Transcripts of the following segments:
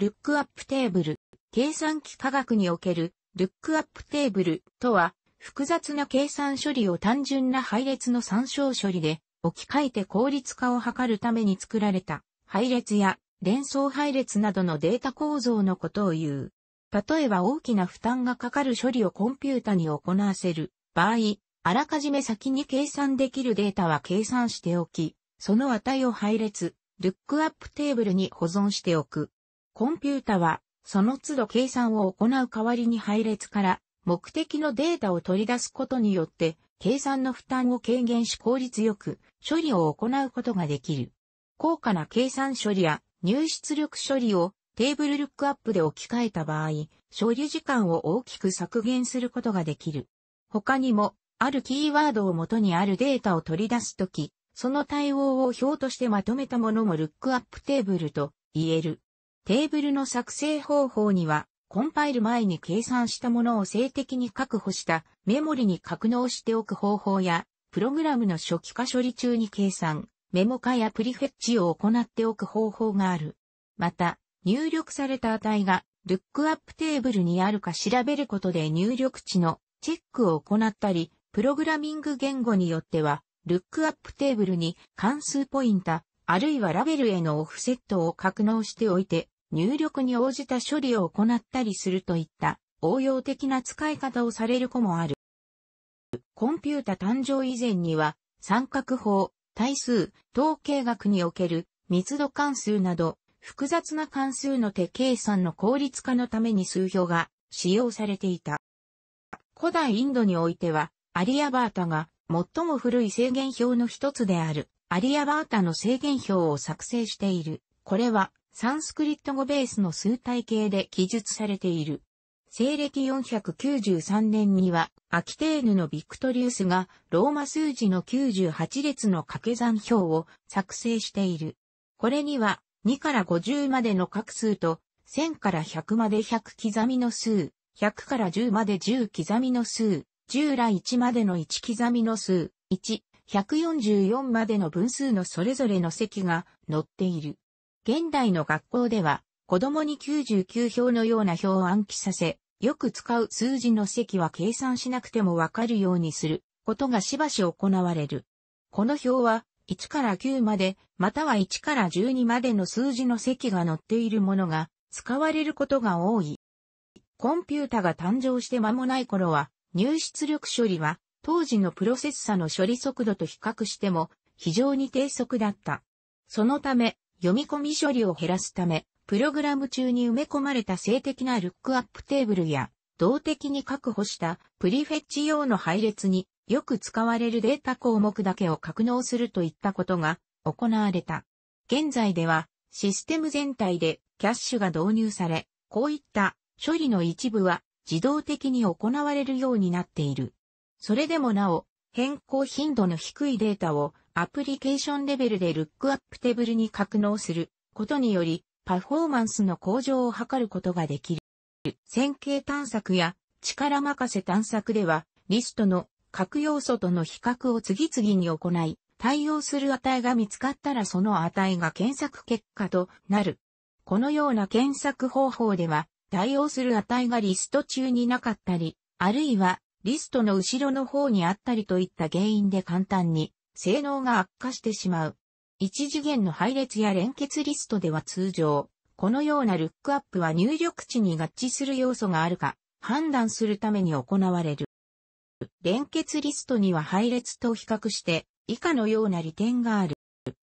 ルックアップテーブル、計算機科学におけるルックアップテーブルとは、複雑な計算処理を単純な配列の参照処理で置き換えて効率化を図るために作られた配列や連想配列などのデータ構造のことを言う。例えば大きな負担がかかる処理をコンピュータに行わせる場合、あらかじめ先に計算できるデータは計算しておき、その値を配列、ルックアップテーブルに保存しておく。コンピュータは、その都度計算を行う代わりに配列から目的のデータを取り出すことによって、計算の負担を軽減し効率よく処理を行うことができる。高価な計算処理や入出力処理をテーブルルックアップで置き換えた場合、処理時間を大きく削減することができる。他にも、あるキーワードをもとにあるデータを取り出すとき、その対応を表としてまとめたものもルックアップテーブルと言える。テーブルの作成方法には、コンパイル前に計算したものを静的に確保したメモリに格納しておく方法や、プログラムの初期化処理中に計算、メモ化やプリフェッチを行っておく方法がある。また、入力された値がルックアップテーブルにあるか調べることで入力値のチェックを行ったり、プログラミング言語によってはルックアップテーブルに関数ポインタ、あるいはラベルへのオフセットを格納しておいて、入力に応じた処理を行ったりするといった応用的な使い方をされる子もある。コンピュータ誕生以前には三角法、対数、統計学における密度関数など複雑な関数の手計算の効率化のために数表が使用されていた。古代インドにおいてはアリアバータが最も古い制限表の一つである、アリアバータの制限表を作成している。これは、サンスクリット語ベースの数体系で記述されている。西暦493年には、アキテーヌのビクトリウスが、ローマ数字の98列の掛け算表を作成している。これには、2から50までの画数と、1000から100まで100刻みの数、100から10まで10刻みの数、従来1までの1刻みの数、1、144までの分数のそれぞれの積が載っている。現代の学校では、子供に99表のような表を暗記させ、よく使う数字の積は計算しなくてもわかるようにすることがしばし行われる。この表は1から9まで、または1から12までの数字の積が載っているものが使われることが多い。コンピュータが誕生して間もない頃は、入出力処理は当時のプロセッサの処理速度と比較しても非常に低速だった。そのため、読み込み処理を減らすため、プログラム中に埋め込まれた静的なルックアップテーブルや、動的に確保したプリフェッチ用の配列によく使われるデータ項目だけを格納するといったことが行われた。現在ではシステム全体でキャッシュが導入され、こういった処理の一部は自動的に行われるようになっている。それでもなお、変更頻度の低いデータをアプリケーションレベルでルックアップテーブルに格納することにより、パフォーマンスの向上を図ることができる。線形探索や力任せ探索では、リストの各要素との比較を次々に行い、対応する値が見つかったらその値が検索結果となる。このような検索方法では、対応する値がリスト中になかったり、あるいはリストの後ろの方にあったりといった原因で簡単に性能が悪化してしまう。一次元の配列や連結リストでは通常、このようなルックアップは入力値に合致する要素があるか判断するために行われる。連結リストには配列と比較して以下のような利点がある。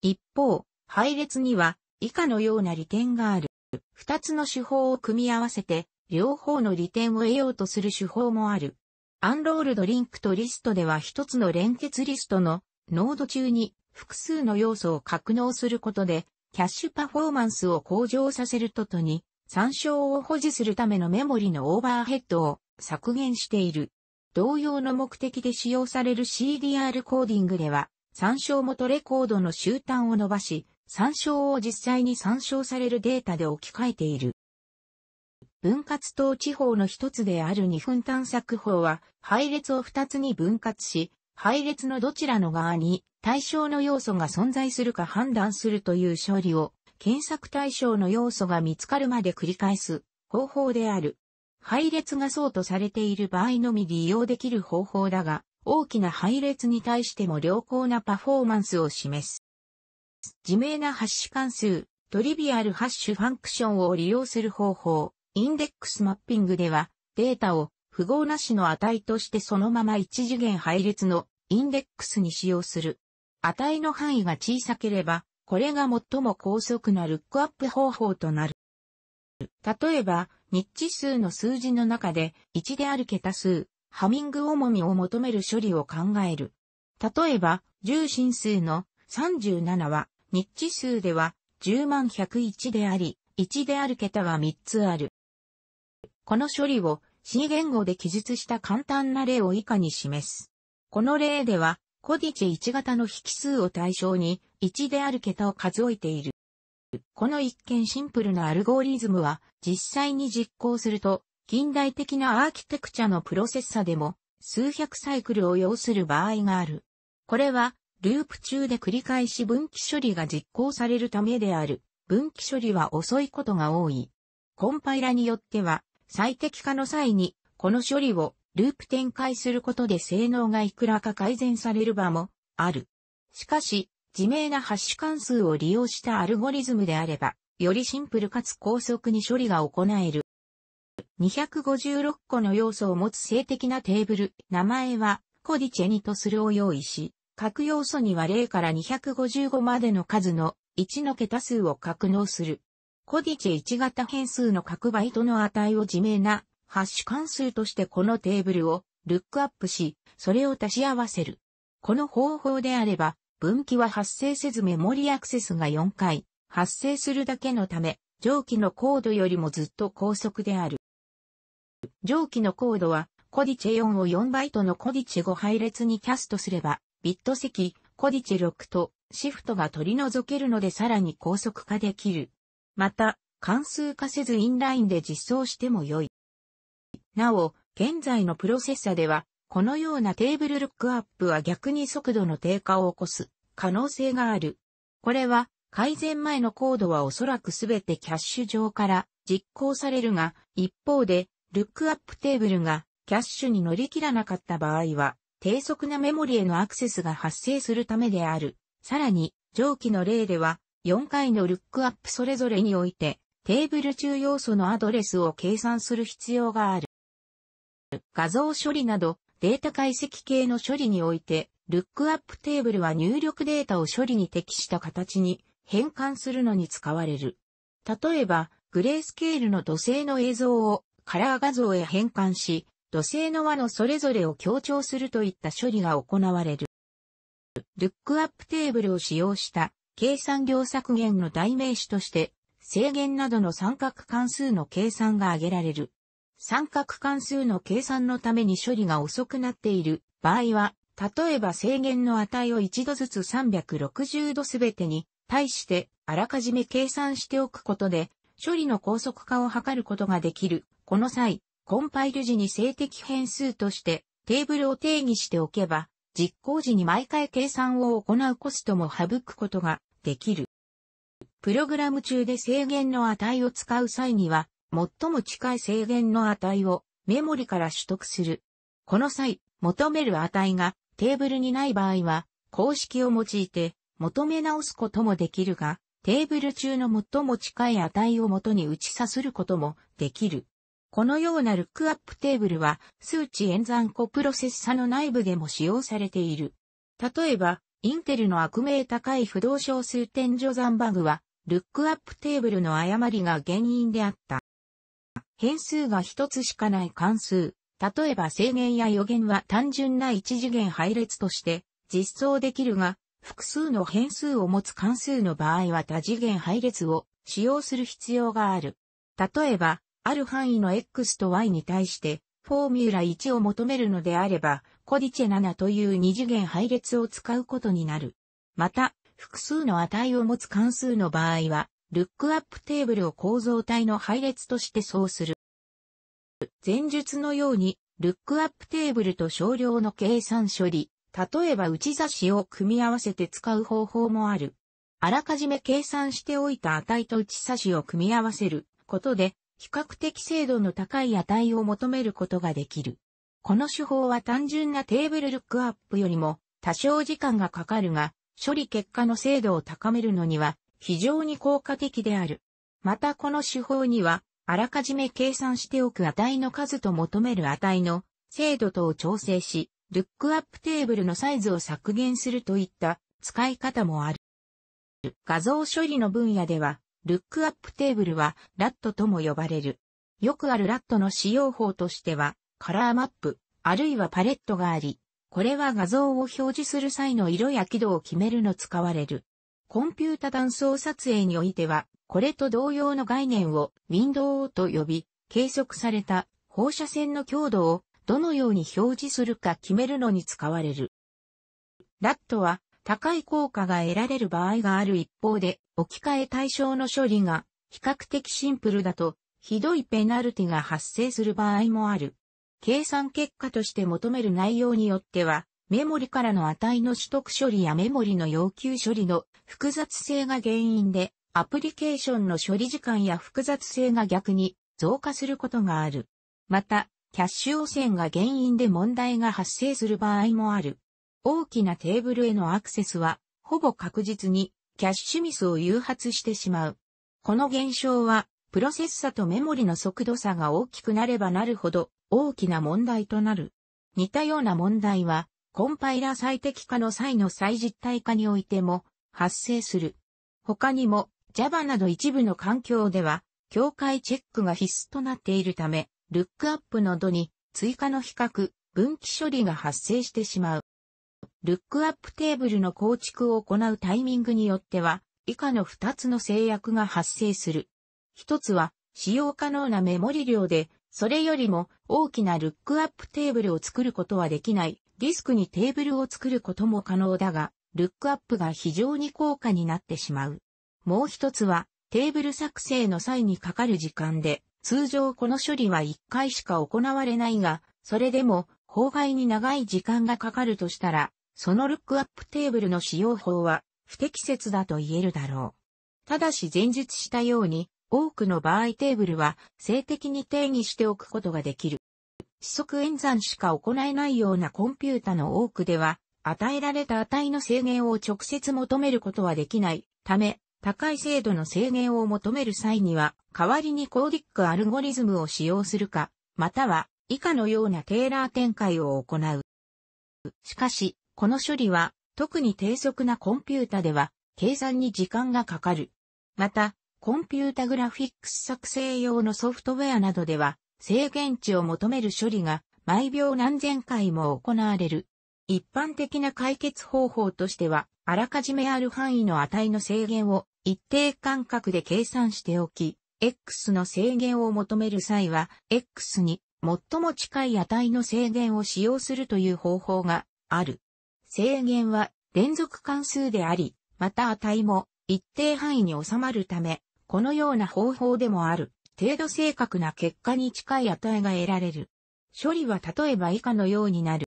一方、配列には以下のような利点がある。二つの手法を組み合わせて、両方の利点を得ようとする手法もある。アンロールドリンクとリストでは一つの連結リストのノード中に複数の要素を格納することで、キャッシュパフォーマンスを向上させるととに、参照を保持するためのメモリのオーバーヘッドを削減している。同様の目的で使用される CDR コーディングでは、参照元レコードの終端を伸ばし、参照を実際に参照されるデータで置き換えている。分割等地方の一つである2分探索法は、配列を2つに分割し、配列のどちらの側に対象の要素が存在するか判断するという処理を検索対象の要素が見つかるまで繰り返す方法である。配列がそうとされている場合のみ利用できる方法だが、大きな配列に対しても良好なパフォーマンスを示す。自明なハッシュ関数、トリビアルハッシュファンクションを利用する方法、インデックスマッピングでは、データを符号なしの値としてそのまま一次元配列のインデックスに使用する。値の範囲が小さければ、これが最も高速なルックアップ方法となる。例えば、日知数の数字の中で1である桁数、ハミング重みを求める処理を考える。例えば、重心数の37は、日知数では10万101であり、1である桁は3つある。この処理を C 言語で記述した簡単な例を以下に示す。この例では、コディチェ1型の引数を対象に1である桁を数えている。この一見シンプルなアルゴリズムは実際に実行すると近代的なアーキテクチャのプロセッサでも数百サイクルを要する場合がある。これはループ中で繰り返し分岐処理が実行されるためである。分岐処理は遅いことが多い。コンパイラによっては最適化の際にこの処理をループ展開することで性能がいくらか改善される場もある。しかし、自明なハッシュ関数を利用したアルゴリズムであれば、よりシンプルかつ高速に処理が行える。256個の要素を持つ静的なテーブル、名前はコディチェニとするを用意し、各要素には0から255までの数の1の桁数を格納する。コディチェ1型変数の各バイトの値を自明なハッシュ関数としてこのテーブルをルックアップし、それを足し合わせる。この方法であれば、分岐は発生せずメモリアクセスが4回発生するだけのため、上記のコードよりもずっと高速である。上記のコードは、コディチェ4を4バイトのコディチェ5配列にキャストすれば、ビット積、コディチェ6とシフトが取り除けるのでさらに高速化できる。また、関数化せずインラインで実装しても良い。なお、現在のプロセッサでは、このようなテーブルルックアップは逆に速度の低下を起こす可能性がある。これは改善前のコードはおそらくすべてキャッシュ上から実行されるが、一方でルックアップテーブルがキャッシュに乗り切らなかった場合は、低速なメモリへのアクセスが発生するためである。さらに、上記の例では、4回のルックアップそれぞれにおいて、テーブル中要素のアドレスを計算する必要がある。画像処理などデータ解析系の処理において、ルックアップテーブルは入力データを処理に適した形に変換するのに使われる。例えば、グレースケールの土星の映像をカラー画像へ変換し、土星の輪のそれぞれを強調するといった処理が行われる。ルックアップテーブルを使用した計算量削減の代名詞として制限などの三角関数の計算が挙げられる。三角関数の計算のために処理が遅くなっている場合は、例えば制限の値を一度ずつ360度すべてに対してあらかじめ計算しておくことで、処理の高速化を図ることができる。この際、コンパイル時に静的変数としてテーブルを定義しておけば、実行時に毎回計算を行うコストも省くことができる。プログラム中で制限の値を使う際には、最も近い制限の値をメモリから取得する。この際、求める値がテーブルにない場合は、公式を用いて求め直すこともできるが、テーブル中の最も近い値を元に打ちさすることもできる。このようなルックアップテーブルは数値演算コプロセッサの内部でも使用されている。例えば、インテルの悪名高い不動小数点序算バグは、ルックアップテーブルの誤りが原因であった。変数が一つしかない関数、例えば制限や予言は単純な一次元配列として実装できるが、複数の変数を持つ関数の場合は多次元配列を使用する必要がある。例えば、ある範囲の x と y に対してフォーミュラ1を求めるのであれば、コディチェ7という二次元配列を使うことになる。また、複数の値を持つ関数の場合は、ルックアップテーブルを構造体の配列としてそうする。前述のように、ルックアップテーブルと少量の計算処理、例えば内差しを組み合わせて使う方法もある。あらかじめ計算しておいた値と内差しを組み合わせることで、比較的精度の高い値を求めることができる。この手法は単純なテーブルルックアップよりも多少時間がかかるが、処理結果の精度を高めるのには非常に効果的である。またこの手法には、あらかじめ計算しておく値の数と求める値の精度とを調整し、ルックアップテーブルのサイズを削減するといった使い方もある。画像処理の分野では、ルックアップテーブルはラットとも呼ばれる。よくあるラットの使用法としては、カラーマップ、あるいはパレットがあり、これは画像を表示する際の色や輝度を決めるの使われる。コンピュータ断層撮影においては、これと同様の概念をウィンドウと呼び、計測された放射線の強度をどのように表示するか決めるのに使われる。ラットは高い効果が得られる場合がある一方で、置き換え対象の処理が比較的シンプルだと、ひどいペナルティが発生する場合もある。計算結果として求める内容によっては、メモリからの値の取得処理やメモリの要求処理の複雑性が原因で、アプリケーションの処理時間や複雑性が逆に増加することがある。また、キャッシュ汚染が原因で問題が発生する場合もある。大きなテーブルへのアクセスは、ほぼ確実にキャッシュミスを誘発してしまう。この現象は、プロセッサとメモリの速度差が大きくなればなるほど大きな問題となる。似たような問題は、コンパイラ最適化の際の再実体化においても発生する。他にも Java など一部の環境では、境界チェックが必須となっているため、ルックアップの度に追加の比較、分岐処理が発生してしまう。ルックアップテーブルの構築を行うタイミングによっては、以下の2つの制約が発生する。一つは、使用可能なメモリ量で、それよりも大きなルックアップテーブルを作ることはできない。ディスクにテーブルを作ることも可能だが、ルックアップが非常に高価になってしまう。もう一つは、テーブル作成の際にかかる時間で、通常この処理は1回しか行われないが、それでも、法外に長い時間がかかるとしたら、そのルックアップテーブルの使用法は不適切だと言えるだろう。ただし前述したように、多くの場合テーブルは性的に定義しておくことができる。指則演算しか行えないようなコンピュータの多くでは、与えられた値の制限を直接求めることはできないため、高い精度の制限を求める際には、代わりにコーディックアルゴリズムを使用するか、または以下のようなテーラー展開を行う。しかし、この処理は、特に低速なコンピュータでは、計算に時間がかかる。また、コンピュータグラフィックス作成用のソフトウェアなどでは、制限値を求める処理が毎秒何千回も行われる。一般的な解決方法としては、あらかじめある範囲の値の制限を一定間隔で計算しておき、X の制限を求める際は、X に最も近い値の制限を使用するという方法がある。制限は連続関数であり、また値も一定範囲に収まるため、このような方法でもある、程度正確な結果に近い値が得られる。処理は例えば以下のようになる。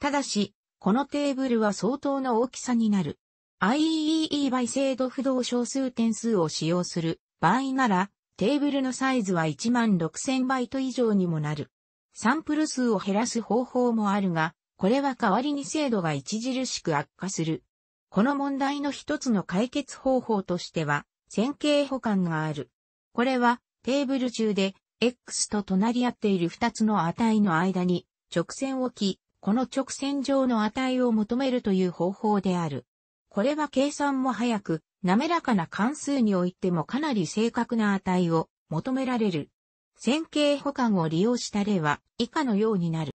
ただし、このテーブルは相当な大きさになる。IEEE 倍精度不動小数点数を使用する場合なら、テーブルのサイズは1万6000バイト以上にもなる。サンプル数を減らす方法もあるが、これは代わりに精度が著しく悪化する。この問題の一つの解決方法としては、線形保管がある。これは、テーブル中で、X と隣り合っている二つの値の間に直線を置き、この直線上の値を求めるという方法である。これは計算も早く、滑らかな関数においてもかなり正確な値を求められる。線形保管を利用した例は以下のようになる。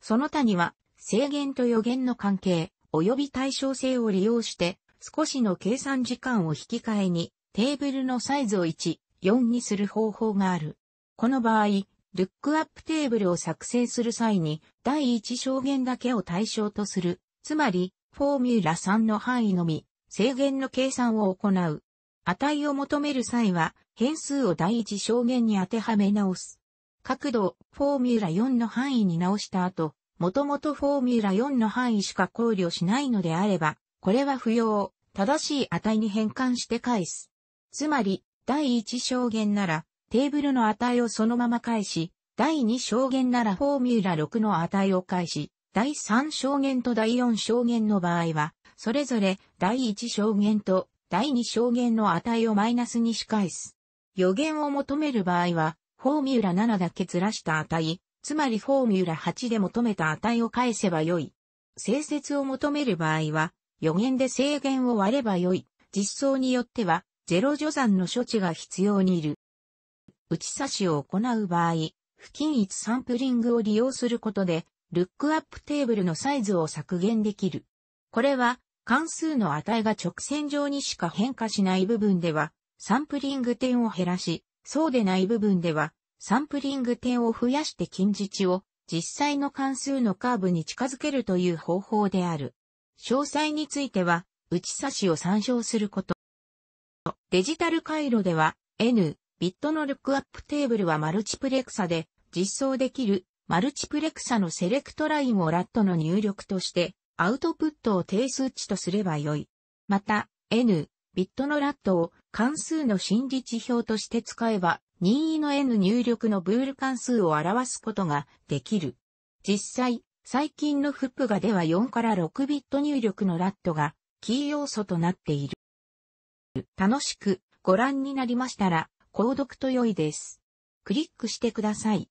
その他には制限と予言の関係、及び対称性を利用して、少しの計算時間を引き換えに、テーブルのサイズを1、4にする方法がある。この場合、ルックアップテーブルを作成する際に、第一証言だけを対象とする。つまり、フォーミュラ3の範囲のみ、制限の計算を行う。値を求める際は、変数を第一証言に当てはめ直す。角度、フォーミュラ4の範囲に直した後、もともとフォーミュラ4の範囲しか考慮しないのであれば、これは不要。正しい値に変換して返す。つまり、第一証言なら、テーブルの値をそのまま返し、第二証言ならフォーミュラ6の値を返し、第三証言と第四証言の場合は、それぞれ第一証言と第二証言の値をマイナスに仕返す。予言を求める場合は、フォーミュラ7だけずらした値、つまりフォーミュラ8で求めた値を返せばよい。整説を求める場合は、予言で制限を割ればよい。実装によっては、ゼロ除算の処置が必要にいる。打ち差しを行う場合、不均一サンプリングを利用することで、ルックアップテーブルのサイズを削減できる。これは、関数の値が直線上にしか変化しない部分では、サンプリング点を減らし、そうでない部分では、サンプリング点を増やして近似値を実際の関数のカーブに近づけるという方法である。詳細については、打ち差しを参照すること。デジタル回路では、N、ビットのルックアップテーブルはマルチプレクサで、実装できるマルチプレクサのセレクトラインをラットの入力として、アウトプットを定数値とすればよい。また、N、ビットのラットを関数の新似値表として使えば、任意の N 入力のブール関数を表すことができる。実際、最近のフップガでは4から6ビット入力のラットがキー要素となっている。楽しくご覧になりましたら、購読と良いです。クリックしてください。